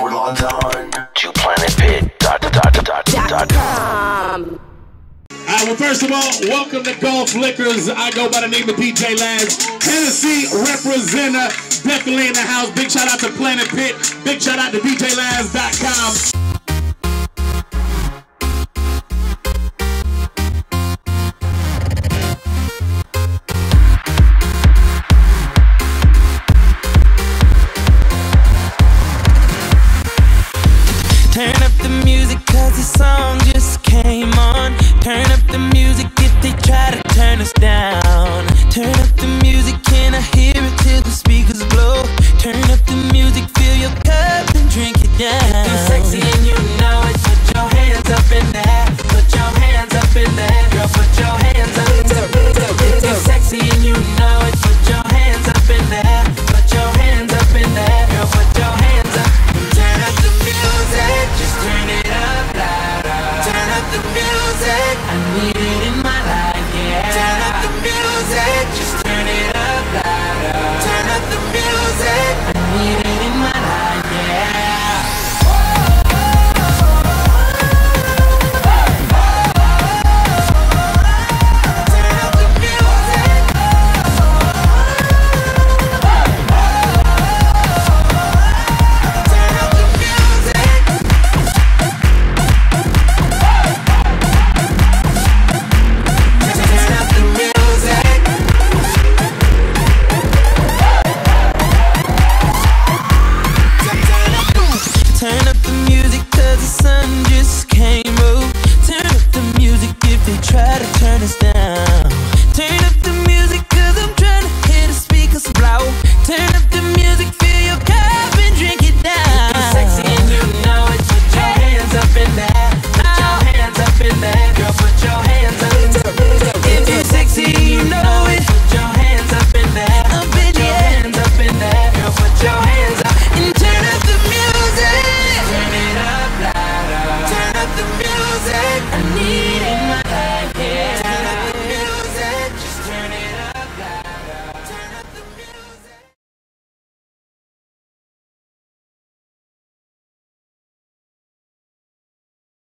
Short on time. to Planet Pit. Dot, dot, dot, dot, dot, dot. Uh, well, first of all, welcome to Gulf Liquors. I go by the name of DJ Laz. Hennessy representative, definitely in the house. Big shout out to Planet Pit. Big shout out to DJLaz.com. the song just came on. Turn up the music if they try to turn us down. Turn up the music, can I hear it till the speakers blow? Turn up the music, fill your cup and drink it down. You're sexy and you know it. Put your hands up in the. Put your hands up in the. Girl, put your I need it